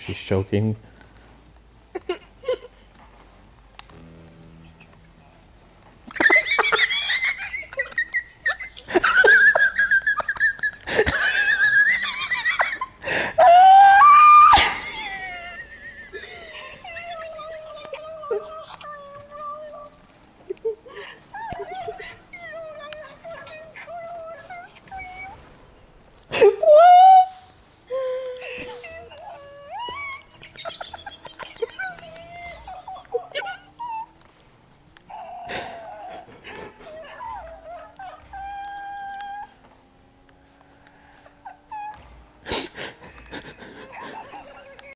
she's choking.